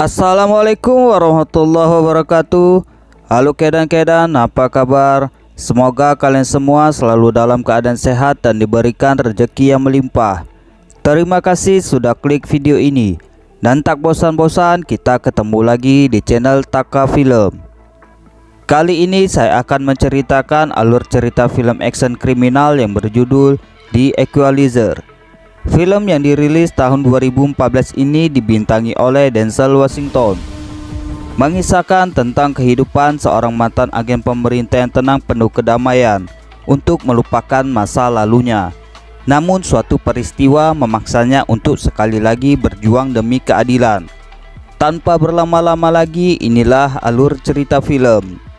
Assalamualaikum warahmatullahi wabarakatuh. Halo kedan-kedan apa kabar? Semoga kalian semua selalu dalam keadaan sehat dan diberikan rezeki yang melimpah. Terima kasih sudah klik video ini. Dan tak bosan-bosan kita ketemu lagi di channel Taka Film. Kali ini saya akan menceritakan alur cerita film action kriminal yang berjudul The Equalizer Film yang dirilis tahun 2014 ini dibintangi oleh Denzel Washington. Mengisahkan tentang kehidupan seorang mantan agen pemerintah yang tenang penuh kedamaian Untuk melupakan masa lalunya. Namun suatu peristiwa memaksanya untuk sekali lagi berjuang demi keadilan. Tanpa berlama-lama lagi inilah alur cerita film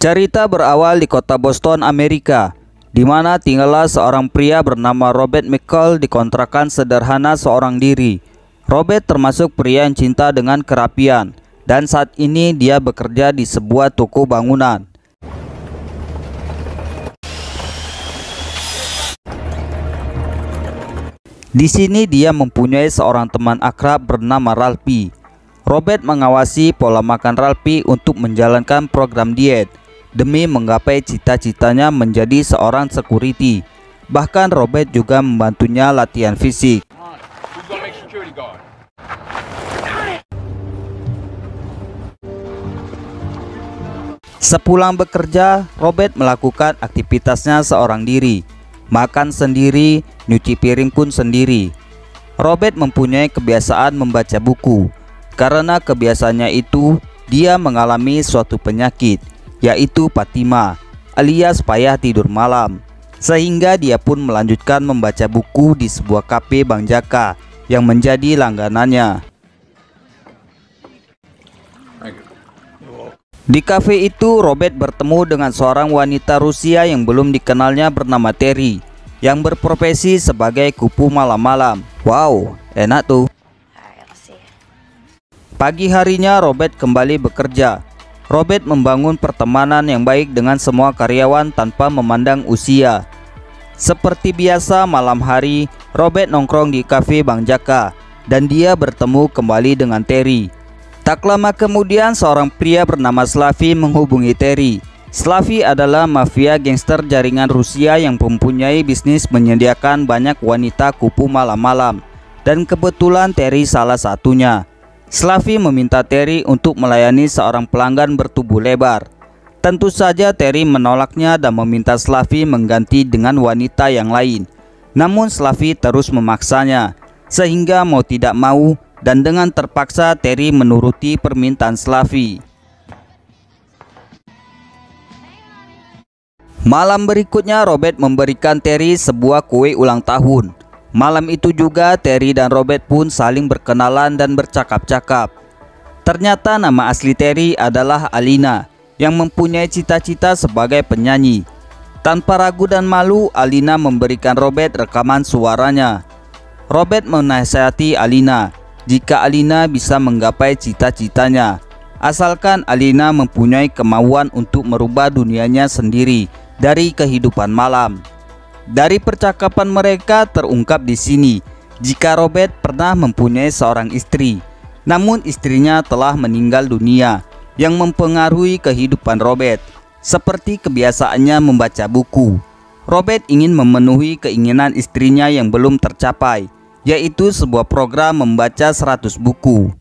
Cerita berawal di kota Boston, Amerika, di mana tinggallah seorang pria bernama Robert McCall di kontrakan sederhana seorang diri. Robert termasuk pria yang cinta dengan kerapian, dan saat ini dia bekerja di sebuah toko bangunan. Di sini dia mempunyai seorang teman akrab bernama Ralphie. Robert mengawasi pola makan Ralphie untuk menjalankan program diet demi menggapai cita-citanya menjadi seorang security. Bahkan Robert juga membantunya latihan fisik. Sepulang bekerja, Robert melakukan aktivitasnya seorang diri. Makan sendiri, nyuci piring pun sendiri. Robert mempunyai kebiasaan membaca buku. Karena kebiasaannya itu, dia mengalami suatu penyakit yaitu Fatima alias payah tidur malam. Sehingga dia pun melanjutkan membaca buku di sebuah kafe Bang Jaka yang menjadi langganannya. Di kafe itu Robert bertemu dengan seorang wanita Rusia yang belum dikenalnya bernama Terry yang berprofesi sebagai kupu malam-malam. Wow, enak tuh. Pagi harinya Robert kembali bekerja Robert membangun pertemanan yang baik dengan semua karyawan tanpa memandang usia. Seperti biasa malam hari, Robert nongkrong di kafe Bang Jaka dan dia bertemu kembali dengan Terry. Tak lama kemudian seorang pria bernama Slavi menghubungi Terry. Slavi adalah mafia gangster jaringan Rusia yang mempunyai bisnis menyediakan banyak wanita kupu malam-malam dan kebetulan Terry salah satunya. Slavi meminta Terry untuk melayani seorang pelanggan bertubuh lebar. Tentu saja Terry menolaknya dan meminta Slavi mengganti dengan wanita yang lain. Namun Slavi terus memaksanya, sehingga mau tidak mau dan dengan terpaksa Terry menuruti permintaan Slavi. Malam berikutnya Robert memberikan Terry sebuah kue ulang tahun. Malam itu juga Terry dan Robert pun saling berkenalan dan bercakap-cakap. Ternyata nama asli Terry adalah Alina yang mempunyai cita-cita sebagai penyanyi. Tanpa ragu dan malu, Alina memberikan Robert rekaman suaranya. Robert menasihati Alina jika Alina bisa menggapai cita-citanya. Asalkan Alina mempunyai kemauan untuk merubah dunianya sendiri dari kehidupan malam. Dari percakapan mereka terungkap di sini jika Robert pernah mempunyai seorang istri, namun istrinya telah meninggal dunia yang mempengaruhi kehidupan Robert. Seperti kebiasaannya membaca buku, Robert ingin memenuhi keinginan istrinya yang belum tercapai, yaitu sebuah program membaca 100 buku.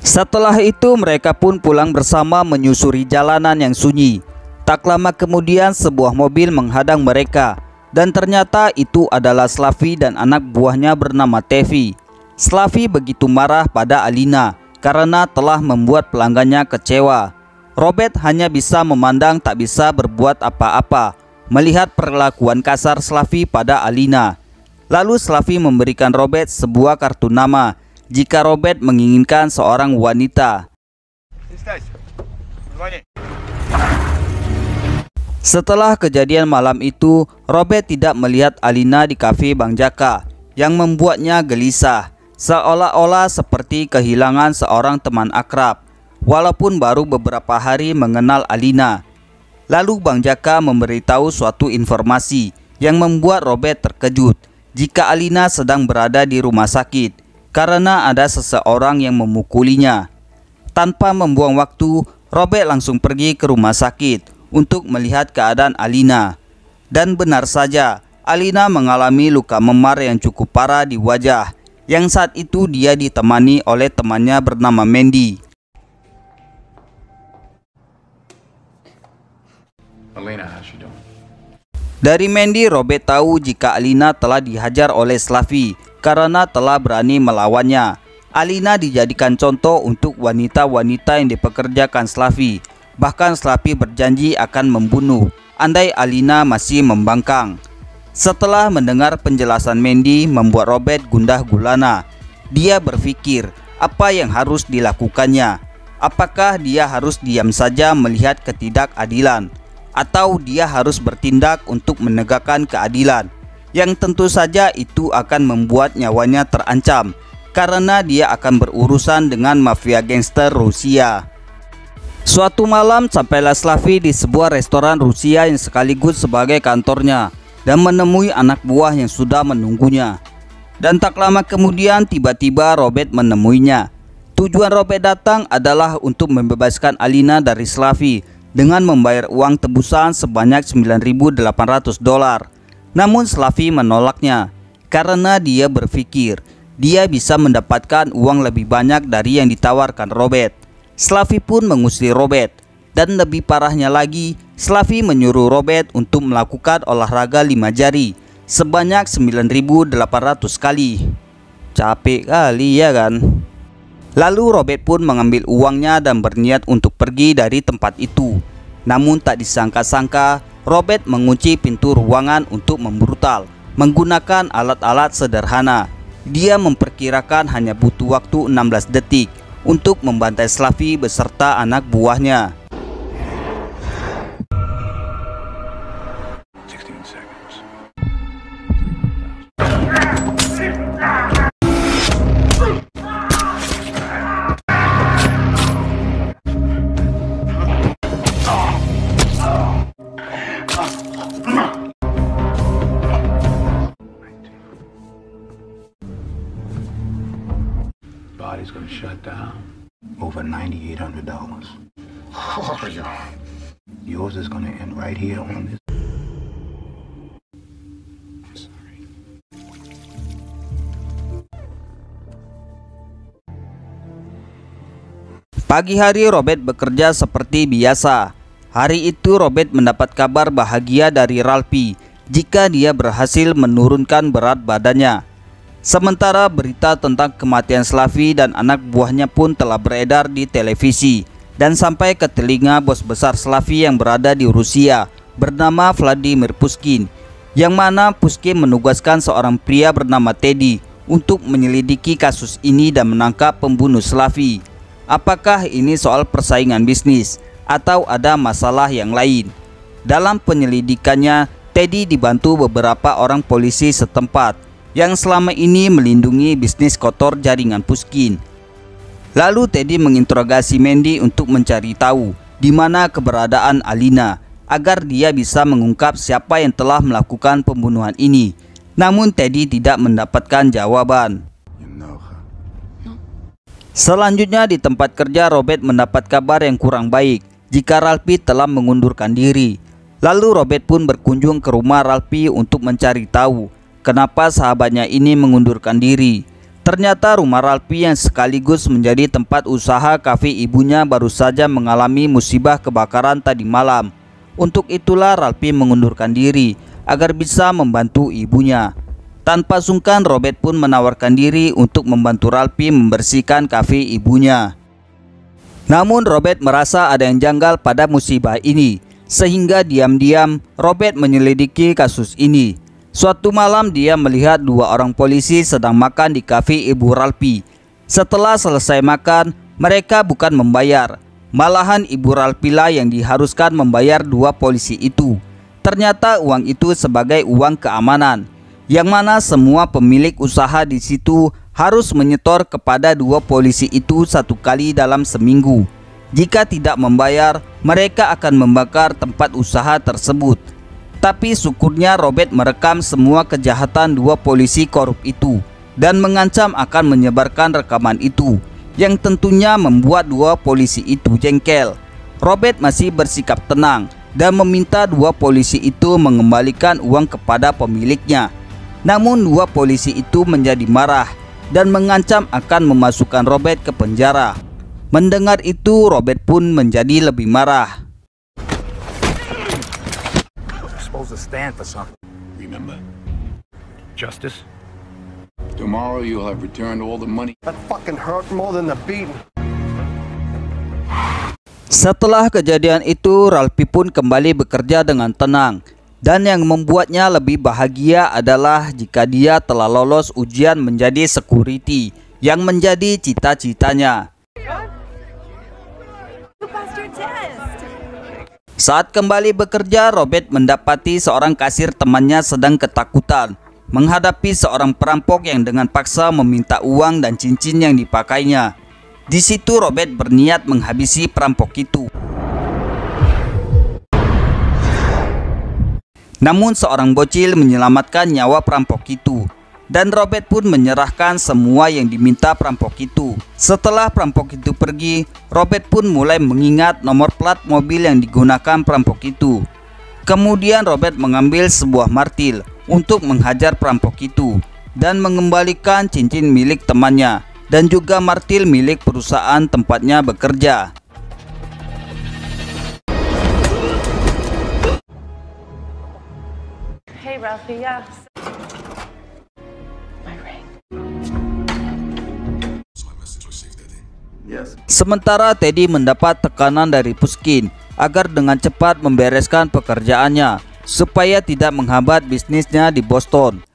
Setelah itu mereka pun pulang bersama menyusuri jalanan yang sunyi Tak lama kemudian sebuah mobil menghadang mereka dan ternyata itu adalah Slavi dan anak buahnya bernama Tevi. Slavi begitu marah pada Alina karena telah membuat pelanggannya kecewa. Robert hanya bisa memandang tak bisa berbuat apa-apa melihat perlakuan kasar Slavi pada Alina. Lalu Slavi memberikan Robert sebuah kartu nama jika Robert menginginkan seorang wanita. Setelah kejadian malam itu, Robert tidak melihat Alina di kafe Bang Jaka yang membuatnya gelisah, seolah-olah seperti kehilangan seorang teman akrab, walaupun baru beberapa hari mengenal Alina. Lalu Bang Jaka memberitahu suatu informasi yang membuat Robert terkejut jika Alina sedang berada di rumah sakit karena ada seseorang yang memukulinya. Tanpa membuang waktu, Robert langsung pergi ke rumah sakit untuk melihat keadaan Alina. Dan benar saja, Alina mengalami luka memar yang cukup parah di wajah, yang saat itu dia ditemani oleh temannya bernama Mandy. Alina, how's she doing? Dari Mandy, Robert tahu jika Alina telah dihajar oleh Slavi karena telah berani melawannya. Alina dijadikan contoh untuk wanita-wanita yang dipekerjakan Slavi. Bahkan Slavi berjanji akan membunuh andai Alina masih membangkang. Setelah mendengar penjelasan Mandy membuat Robert gundah gulana. Dia berpikir apa yang harus dilakukannya. Apakah dia harus diam saja melihat ketidakadilan? atau dia harus bertindak untuk menegakkan keadilan yang tentu saja itu akan membuat nyawanya terancam karena dia akan berurusan dengan mafia gangster Rusia. Suatu malam sampailah Slavi di sebuah restoran Rusia yang sekaligus sebagai kantornya dan menemui anak buah yang sudah menunggunya. Dan tak lama kemudian tiba-tiba Robert menemuinya. Tujuan Robert datang adalah untuk membebaskan Alina dari Slavi dengan membayar uang tebusan sebanyak 9.800 dolar. Namun Slavi menolaknya karena dia berpikir dia bisa mendapatkan uang lebih banyak dari yang ditawarkan Robert. Slavi pun mengusir Robert dan lebih parahnya lagi, Slavi menyuruh Robert untuk melakukan olahraga lima jari sebanyak 9.800 kali. Capek kali ya kan? Lalu Robert pun mengambil uangnya dan berniat untuk pergi dari tempat itu. Namun tak disangka-sangka, Robert mengunci pintu ruangan untuk membrutal menggunakan alat-alat sederhana. Dia memperkirakan hanya butuh waktu 16 detik untuk membantai Slavi beserta anak buahnya. Shut down. Over $9,800. Oh, yeah. Yours is gonna end right here on this. Pagi hari Robert bekerja seperti biasa. Hari itu Robert mendapat kabar bahagia dari Ralphie jika dia berhasil menurunkan berat badannya. Sementara berita tentang kematian Slavi dan anak buahnya pun telah beredar di televisi dan sampai ke telinga bos besar Slavi yang berada di Rusia bernama Vladimir Puskin yang mana Puskin menugaskan seorang pria bernama Teddy untuk menyelidiki kasus ini dan menangkap pembunuh Slavi. Apakah ini soal persaingan bisnis atau ada masalah yang lain? Dalam penyelidikannya, Teddy dibantu beberapa orang polisi setempat yang selama ini melindungi bisnis kotor jaringan Puskin. Lalu Teddy menginterogasi Mandy untuk mencari tahu di mana keberadaan Alina agar dia bisa mengungkap siapa yang telah melakukan pembunuhan ini. Namun Teddy tidak mendapatkan jawaban. Selanjutnya di tempat kerja Robert mendapat kabar yang kurang baik jika Ralphie telah mengundurkan diri. Lalu Robert pun berkunjung ke rumah Ralphie untuk mencari tahu kenapa sahabatnya ini mengundurkan diri. Ternyata rumah Ralpi yang sekaligus menjadi tempat usaha kafe ibunya baru saja mengalami musibah kebakaran tadi malam. Untuk itulah Ralpi mengundurkan diri agar bisa membantu ibunya. Tanpa sungkan Robert pun menawarkan diri untuk membantu Ralpi membersihkan kafe ibunya. Namun Robert merasa ada yang janggal pada musibah ini sehingga diam-diam Robert menyelidiki kasus ini. Suatu malam dia melihat dua orang polisi sedang makan di kafe Ibu Ralpi. Setelah selesai makan, mereka bukan membayar. Malahan Ibu Ralpi lah yang diharuskan membayar dua polisi itu. Ternyata uang itu sebagai uang keamanan, yang mana semua pemilik usaha di situ harus menyetor kepada dua polisi itu satu kali dalam seminggu. Jika tidak membayar, mereka akan membakar tempat usaha tersebut. Tapi syukurnya Robert merekam semua kejahatan dua polisi korup itu dan mengancam akan menyebarkan rekaman itu yang tentunya membuat dua polisi itu jengkel. Robert masih bersikap tenang dan meminta dua polisi itu mengembalikan uang kepada pemiliknya. Namun dua polisi itu menjadi marah dan mengancam akan memasukkan Robert ke penjara. Mendengar itu Robert pun menjadi lebih marah. Tomorrow you'll have returned all the money. That fucking hurt more than the beating. Setelah kejadian itu, Ralphie pun kembali bekerja dengan tenang. Dan yang membuatnya lebih bahagia adalah jika dia telah lolos ujian menjadi security yang menjadi cita-citanya. Saat kembali bekerja, Robert mendapati seorang kasir temannya sedang ketakutan menghadapi seorang perampok yang dengan paksa meminta uang dan cincin yang dipakainya. Di situ Robert berniat menghabisi perampok itu. Namun seorang bocil menyelamatkan nyawa perampok itu dan Robert pun menyerahkan semua yang diminta perampok itu. Setelah perampok itu pergi, Robert pun mulai mengingat nomor plat mobil yang digunakan perampok itu. Kemudian Robert mengambil sebuah martil untuk menghajar perampok itu dan mengembalikan cincin milik temannya dan juga martil milik perusahaan tempatnya bekerja. Hey Ralphie, yeah. Yes. Sementara Teddy mendapat tekanan dari Puskin agar dengan cepat membereskan pekerjaannya supaya tidak menghambat bisnisnya di Boston.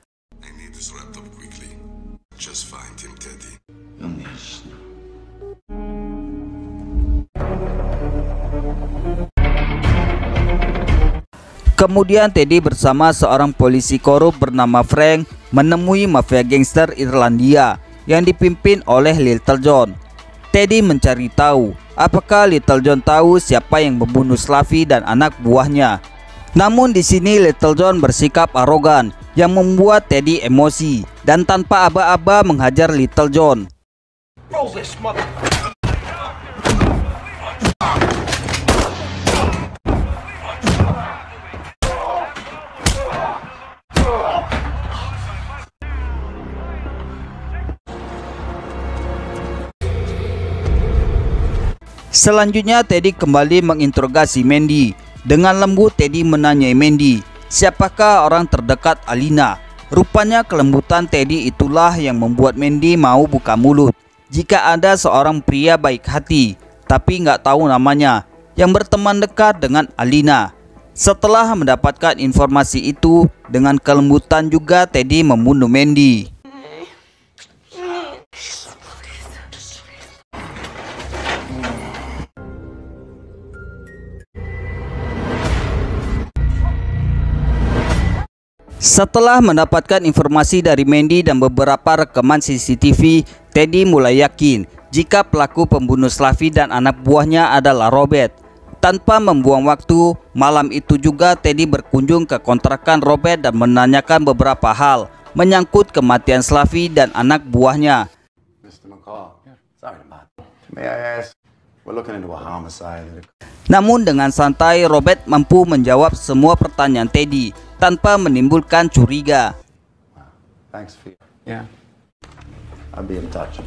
Kemudian Teddy bersama seorang polisi korup bernama Frank menemui mafia gangster Irlandia yang dipimpin oleh Little John. Teddy mencari tahu apakah Little John tahu siapa yang membunuh Slavi dan anak buahnya. Namun di sini Little John bersikap arogan yang membuat Teddy emosi dan tanpa aba-aba menghajar Little John. Selanjutnya Teddy kembali menginterogasi Mandy. Dengan lembut Teddy menanyai Mandy, siapakah orang terdekat Alina? Rupanya kelembutan Teddy itulah yang membuat Mandy mau buka mulut. Jika ada seorang pria baik hati, tapi nggak tahu namanya, yang berteman dekat dengan Alina. Setelah mendapatkan informasi itu, dengan kelembutan juga Teddy membunuh Mandy. Setelah mendapatkan informasi dari Mandy dan beberapa rekaman CCTV, Teddy mulai yakin jika pelaku pembunuh Slavi dan anak buahnya adalah Robert. Tanpa membuang waktu, malam itu juga Teddy berkunjung ke kontrakan Robert dan menanyakan beberapa hal menyangkut kematian Slavi dan anak buahnya. Namun dengan santai Robert mampu menjawab semua pertanyaan Teddy tanpa menimbulkan curiga. Thanks for Yeah. I'll be in touch.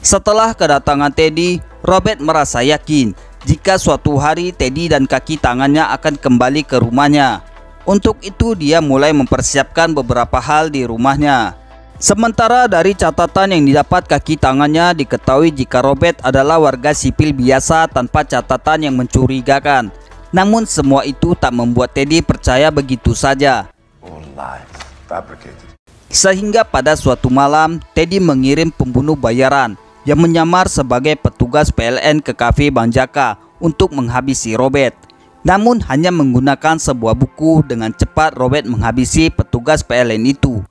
Setelah kedatangan Teddy, Robert merasa yakin jika suatu hari Teddy dan kaki tangannya akan kembali ke rumahnya. Untuk itu dia mulai mempersiapkan beberapa hal di rumahnya. Sementara dari catatan yang didapat kaki tangannya diketahui jika Robert adalah warga sipil biasa tanpa catatan yang mencurigakan. Namun semua itu tak membuat Teddy percaya begitu saja. Sehingga pada suatu malam, Teddy mengirim pembunuh bayaran yang menyamar sebagai petugas PLN ke kafe Bang Jaka untuk menghabisi Robert. Namun hanya menggunakan sebuah buku dengan cepat Robert menghabisi petugas PLN itu.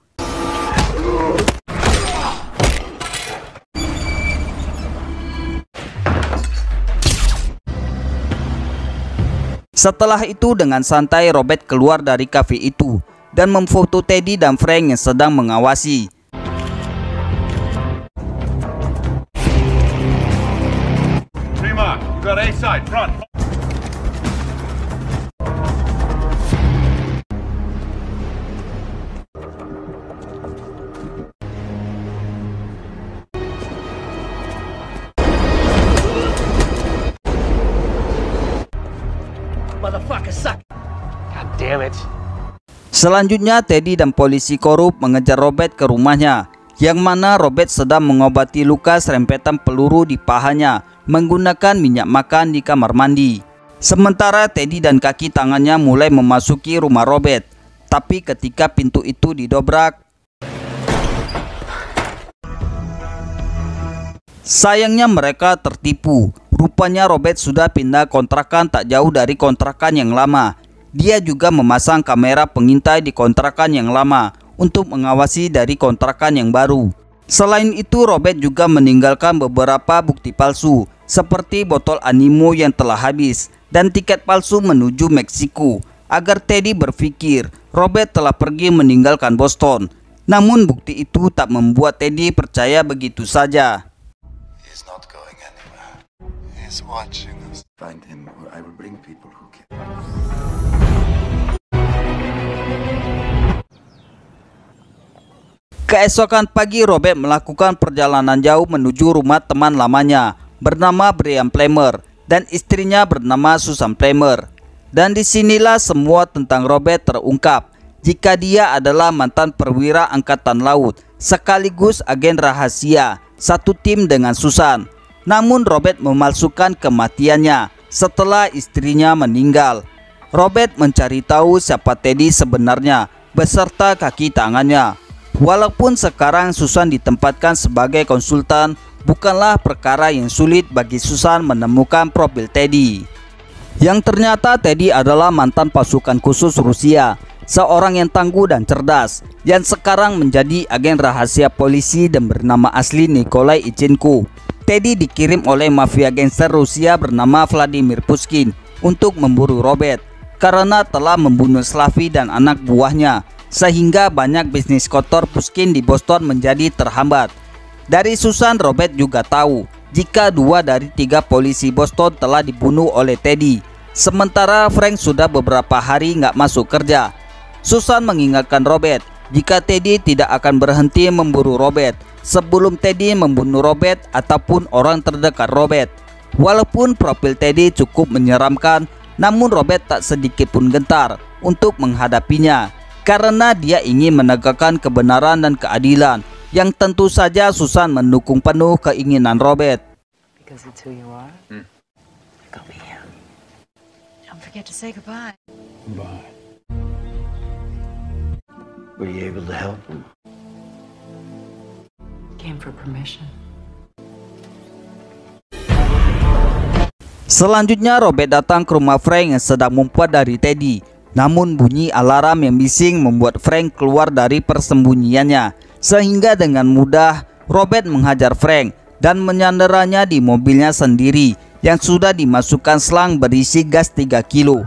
Setelah itu dengan santai Robert keluar dari kafe itu dan memfoto Teddy dan Frank yang sedang mengawasi. Prima, you got A side, front. Selanjutnya Teddy dan polisi korup mengejar Robert ke rumahnya yang mana Robert sedang mengobati luka serempetan peluru di pahanya menggunakan minyak makan di kamar mandi. Sementara Teddy dan kaki tangannya mulai memasuki rumah Robert. Tapi ketika pintu itu didobrak, sayangnya mereka tertipu. Rupanya Robert sudah pindah kontrakan tak jauh dari kontrakan yang lama. Dia juga memasang kamera pengintai di kontrakan yang lama untuk mengawasi dari kontrakan yang baru. Selain itu, Robert juga meninggalkan beberapa bukti palsu, seperti botol animo yang telah habis dan tiket palsu menuju Meksiko, agar Teddy berpikir Robert telah pergi meninggalkan Boston. Namun bukti itu tak membuat Teddy percaya begitu saja. Keesokan pagi Robert melakukan perjalanan jauh menuju rumah teman lamanya bernama Brian Plemer dan istrinya bernama Susan Plemer. Dan di sinilah semua tentang Robert terungkap jika dia adalah mantan perwira angkatan laut sekaligus agen rahasia satu tim dengan Susan. Namun Robert memalsukan kematiannya setelah istrinya meninggal. Robert mencari tahu siapa Teddy sebenarnya beserta kaki tangannya. Walaupun sekarang Susan ditempatkan sebagai konsultan, bukanlah perkara yang sulit bagi Susan menemukan profil Teddy. Yang ternyata Teddy adalah mantan pasukan khusus Rusia, seorang yang tangguh dan cerdas, yang sekarang menjadi agen rahasia polisi dan bernama asli Nikolai Ichenko. Teddy dikirim oleh mafia gangster Rusia bernama Vladimir Pushkin untuk memburu Robert karena telah membunuh Slavi dan anak buahnya sehingga banyak bisnis kotor Pushkin di Boston menjadi terhambat. Dari Susan, Robert juga tahu jika dua dari tiga polisi Boston telah dibunuh oleh Teddy. Sementara Frank sudah beberapa hari nggak masuk kerja. Susan mengingatkan Robert jika Teddy tidak akan berhenti memburu Robert sebelum Teddy membunuh Robert ataupun orang terdekat Robert. Walaupun profil Teddy cukup menyeramkan, namun Robert tak sedikit pun gentar untuk menghadapinya karena dia ingin menegakkan kebenaran dan keadilan yang tentu saja Susan mendukung penuh keinginan Robert. Were you able to help him? Came for permission. Selanjutnya Robert datang ke rumah Frank yang sedang membuat dari Teddy. Namun bunyi alarm yang bising membuat Frank keluar dari persembunyiannya Sehingga dengan mudah Robert menghajar Frank dan menyandaranya di mobilnya sendiri Yang sudah dimasukkan selang berisi gas 3 kilo.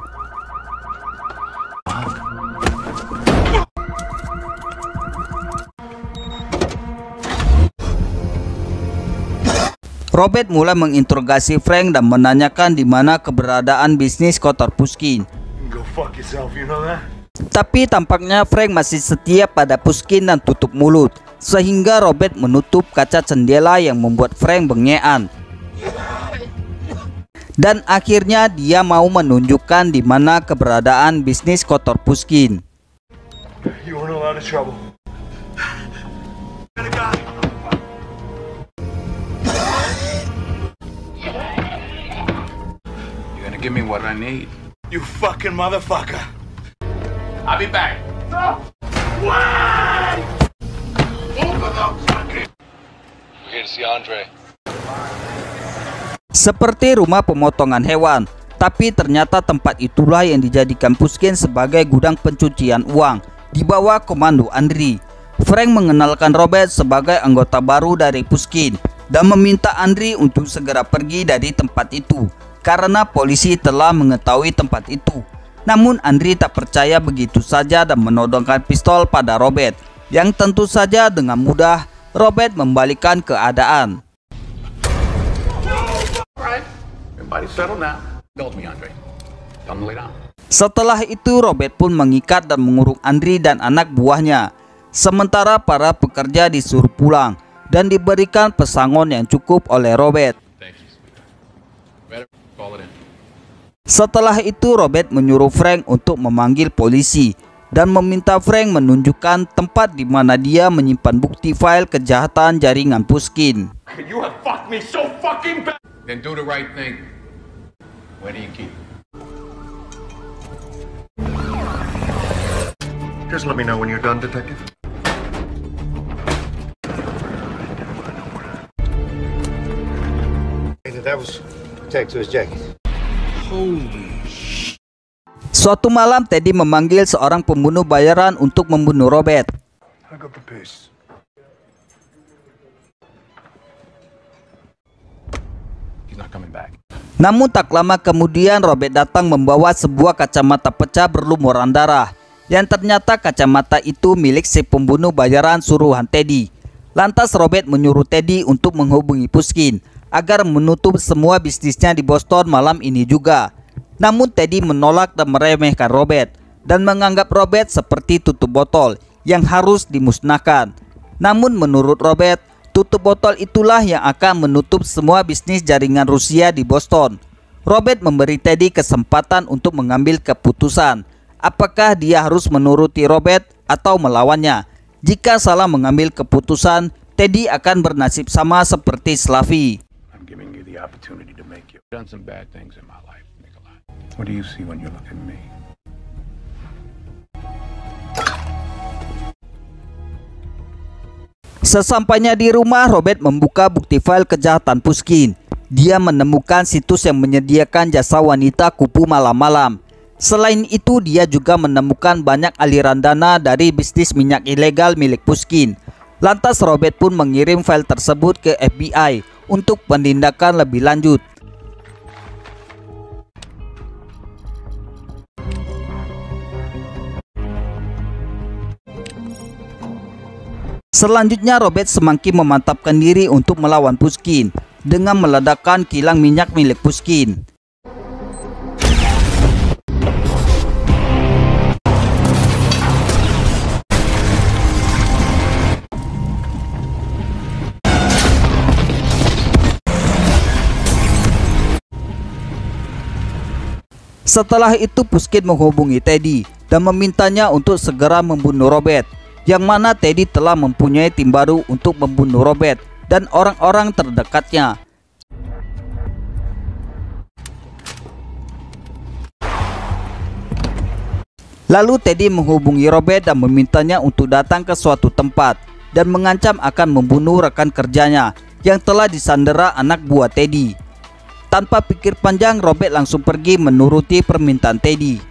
Robert mulai menginterogasi Frank dan menanyakan di mana keberadaan bisnis kotor Puskin yourself, you know that? Tapi tampaknya Frank masih setia pada Puskin dan tutup mulut Sehingga Robert menutup kaca jendela yang membuat Frank bengean Dan akhirnya dia mau menunjukkan di mana keberadaan bisnis kotor Puskin give me what I need. You fucking motherfucker. I'll be back. See Andre. Seperti rumah pemotongan hewan Tapi ternyata tempat itulah yang dijadikan Puskin sebagai gudang pencucian uang di bawah komando Andri. Frank mengenalkan Robert sebagai anggota baru dari Puskin dan meminta Andri untuk segera pergi dari tempat itu karena polisi telah mengetahui tempat itu. Namun Andri tak percaya begitu saja dan menodongkan pistol pada Robert yang tentu saja dengan mudah Robert membalikkan keadaan. Setelah itu Robert pun mengikat dan mengurung Andri dan anak buahnya. Sementara para pekerja disuruh pulang dan diberikan pesangon yang cukup oleh Robert. Thank you, sweetheart. Better call it in. Setelah itu Robert menyuruh Frank untuk memanggil polisi dan meminta Frank menunjukkan tempat di mana dia menyimpan bukti file kejahatan jaringan Puskin. You have fucked me so fucking bad. Then do the right thing. Where do you keep it? Just let me know when you're done, Detective. That was tagged to his jacket. Suatu malam Teddy memanggil seorang pembunuh bayaran untuk membunuh Robert. Namun tak lama kemudian Robert datang membawa sebuah kacamata pecah berlumuran darah yang ternyata kacamata itu milik si pembunuh bayaran suruhan Teddy. Lantas Robert menyuruh Teddy untuk menghubungi Puskin agar menutup semua bisnisnya di Boston malam ini juga. Namun Teddy menolak dan meremehkan Robert dan menganggap Robert seperti tutup botol yang harus dimusnahkan. Namun menurut Robert, tutup botol itulah yang akan menutup semua bisnis jaringan Rusia di Boston. Robert memberi Teddy kesempatan untuk mengambil keputusan. Apakah dia harus menuruti Robert atau melawannya? Jika salah mengambil keputusan, Teddy akan bernasib sama seperti Slavi. I'm giving you the opportunity to make your done some bad things in my life, Nikolai. What do you see when you look at me? Sesampainya di rumah, Robert membuka bukti file kejahatan Puskin. Dia menemukan situs yang menyediakan jasa wanita kupu malam-malam. Selain itu, dia juga menemukan banyak aliran dana dari bisnis minyak ilegal milik Puskin. Lantas Robert pun mengirim file tersebut ke FBI untuk penindakan lebih lanjut. Selanjutnya Robert semakin memantapkan diri untuk melawan Puskin dengan meledakkan kilang minyak milik Puskin. Setelah itu Puskin menghubungi Teddy dan memintanya untuk segera membunuh Robert yang mana Teddy telah mempunyai tim baru untuk membunuh Robert dan orang-orang terdekatnya. Lalu Teddy menghubungi Robert dan memintanya untuk datang ke suatu tempat dan mengancam akan membunuh rekan kerjanya yang telah disandera anak buah Teddy. Tanpa pikir panjang, Robert langsung pergi menuruti permintaan Teddy.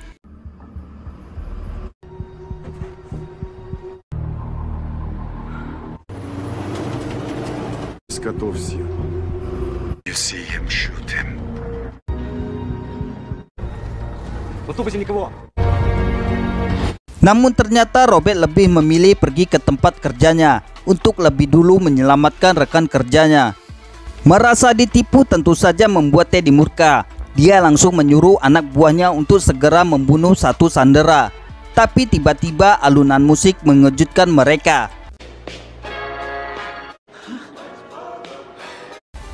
Namun ternyata Robert lebih memilih pergi ke tempat kerjanya untuk lebih dulu menyelamatkan rekan kerjanya. Merasa ditipu tentu saja membuat Teddy murka. Dia langsung menyuruh anak buahnya untuk segera membunuh satu sandera. Tapi tiba-tiba alunan musik mengejutkan mereka.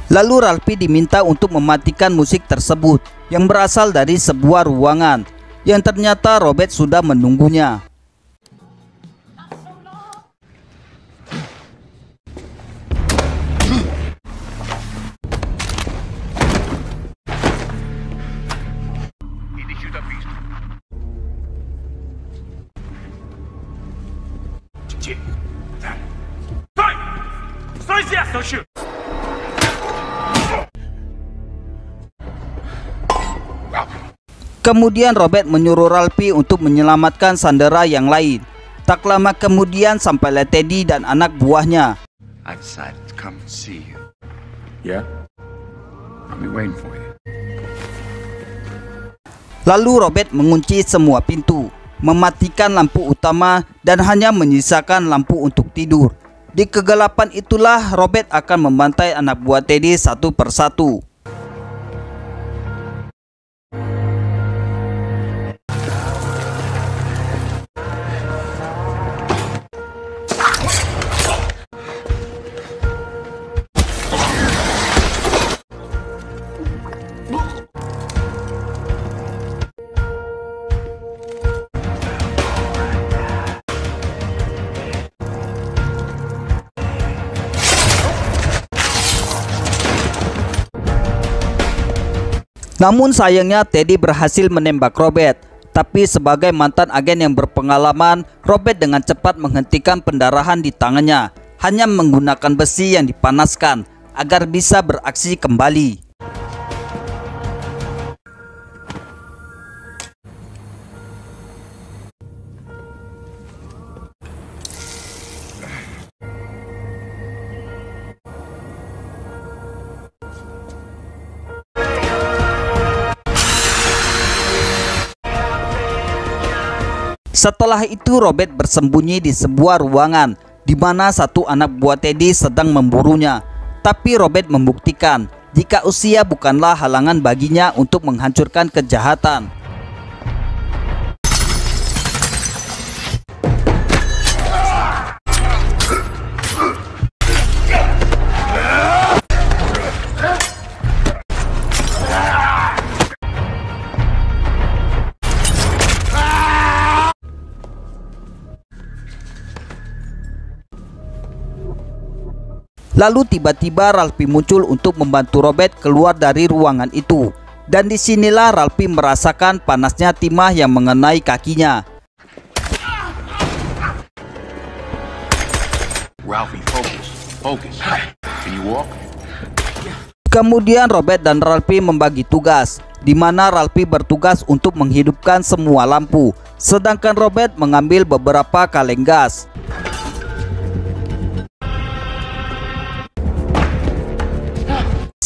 Lalu Ralphie diminta untuk mematikan musik tersebut yang berasal dari sebuah ruangan yang ternyata Robert sudah menunggunya. Kemudian Robert menyuruh Ralpi untuk menyelamatkan sandera yang lain. Tak lama kemudian sampailah Teddy dan anak buahnya. Ya? Lalu Robert mengunci semua pintu mematikan lampu utama dan hanya menyisakan lampu untuk tidur. Di kegelapan itulah Robert akan membantai anak buah Teddy satu persatu. Namun sayangnya Teddy berhasil menembak Robert. Tapi sebagai mantan agen yang berpengalaman, Robert dengan cepat menghentikan pendarahan di tangannya, hanya menggunakan besi yang dipanaskan agar bisa beraksi kembali. Setelah itu Robert bersembunyi di sebuah ruangan di mana satu anak buah Teddy sedang memburunya. Tapi Robert membuktikan jika usia bukanlah halangan baginya untuk menghancurkan kejahatan. Lalu tiba-tiba Ralphie muncul untuk membantu Robert keluar dari ruangan itu. Dan di sinilah Ralphie merasakan panasnya timah yang mengenai kakinya. Ralphie, focus. Focus. Can you walk? Kemudian Robert dan Ralphie membagi tugas, di mana Ralphie bertugas untuk menghidupkan semua lampu, sedangkan Robert mengambil beberapa kaleng gas.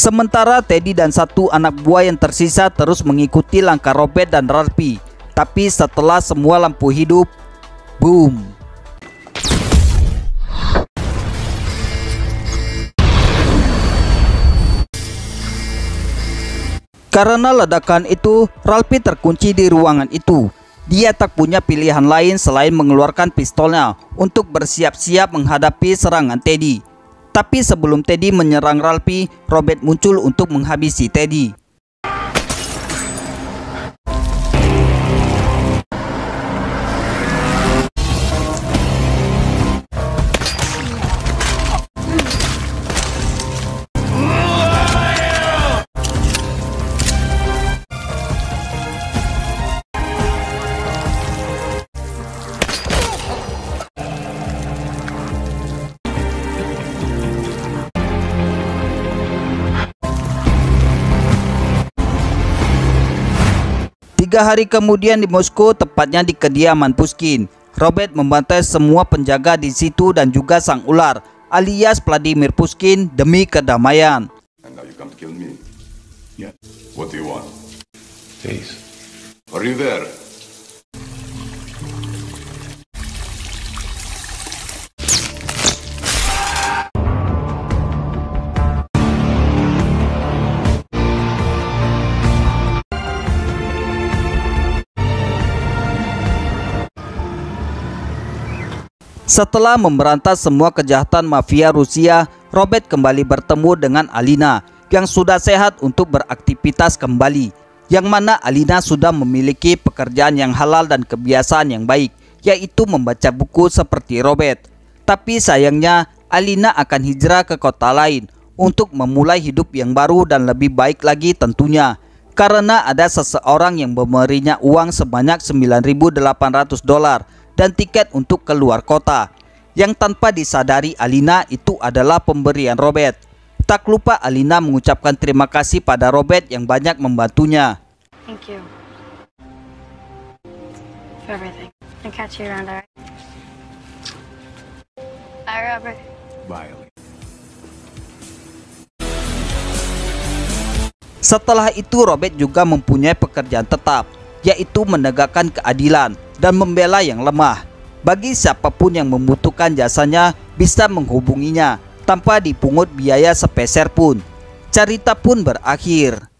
Sementara Teddy dan satu anak buah yang tersisa terus mengikuti langkah Robert dan Ralphie. Tapi setelah semua lampu hidup, boom. Karena ledakan itu, Ralphie terkunci di ruangan itu. Dia tak punya pilihan lain selain mengeluarkan pistolnya untuk bersiap-siap menghadapi serangan Teddy. Tapi sebelum Teddy menyerang Ralphie, Robert muncul untuk menghabisi Teddy. Tiga hari kemudian di Moskow, tepatnya di kediaman Puskin, Robert membantai semua penjaga di situ dan juga sang ular, alias Vladimir Puskin demi kedamaian. And now you come to kill me. Yeah. What do you want? Please. Are you there? Setelah memberantas semua kejahatan mafia Rusia, Robert kembali bertemu dengan Alina yang sudah sehat untuk beraktivitas kembali. Yang mana Alina sudah memiliki pekerjaan yang halal dan kebiasaan yang baik, yaitu membaca buku seperti Robert. Tapi sayangnya Alina akan hijrah ke kota lain untuk memulai hidup yang baru dan lebih baik lagi tentunya. Karena ada seseorang yang memberinya uang sebanyak 9.800 dolar dan tiket untuk keluar kota. Yang tanpa disadari Alina itu adalah pemberian Robert. Tak lupa Alina mengucapkan terima kasih pada Robert yang banyak membantunya. Thank you. For everything. I'll catch you around, alright? Hi, Robert. Violate. Setelah itu Robert juga mempunyai pekerjaan tetap, yaitu menegakkan keadilan dan membela yang lemah. Bagi siapa pun yang membutuhkan jasanya bisa menghubunginya tanpa dipungut biaya sepeser pun. Cerita pun berakhir.